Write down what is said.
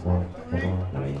Stand